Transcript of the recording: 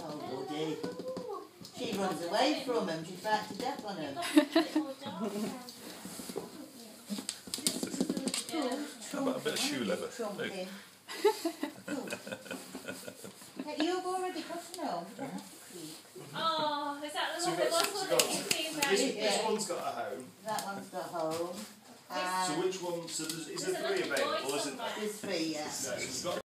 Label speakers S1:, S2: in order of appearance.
S1: Oh, she runs away from him. She's back to death on him.
S2: How about a bit of shoe leather?
S1: hey, You've already got to
S3: Oh, is that the one that was on the
S4: This one's got a home.
S1: That one's got a home.
S4: So which one? So is there three available? Is it?
S1: there's three, yeah.